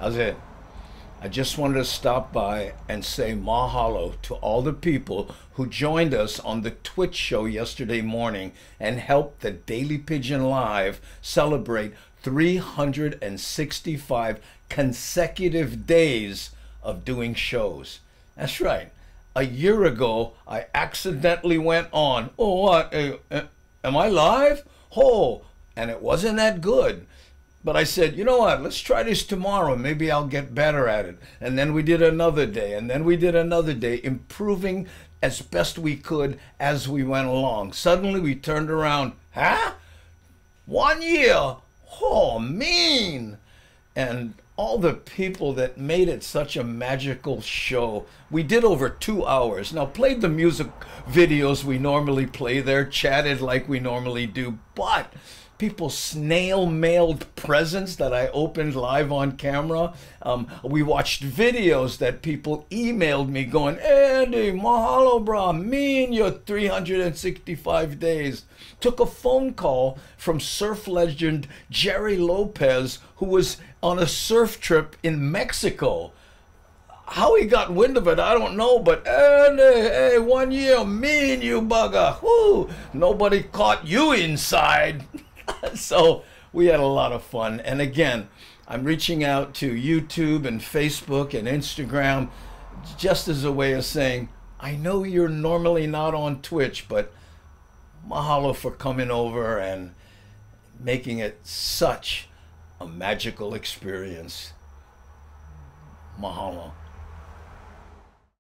How's it? I just wanted to stop by and say mahalo to all the people who joined us on the Twitch show yesterday morning and helped the Daily Pidgin Live celebrate 365 consecutive days of doing shows. That's right. A year ago, I accidentally went on. Oh, what? Uh, uh, am I live? Oh, and it wasn't that good. But I said, you know what? Let's try this tomorrow. Maybe I'll get better at it. And then we did another day, and then we did another day, improving as best we could as we went along. Suddenly we turned around. Huh? One year? Oh, mean. And all the people that made it such a magical show. We did over two hours. Now, played the music videos we normally play there, chatted like we normally do, but people snail mailed presents that I opened live on camera. Um, we watched videos that people emailed me going, Andy, mahalo, bro, me and your 365 days. Took a phone call from surf legend Gerry Lopez, who was on a surf trip in Mexico how he got wind of it, I don't know. But Andy, hey, one year, me and you bugger, whoo, nobody caught you inside. so we had a lot of fun. And again, I'm reaching out to YouTube and Facebook and Instagram just as a way of saying, I know you're normally not on Twitch, but mahalo for coming over and making it such a magical experience. Mahalo.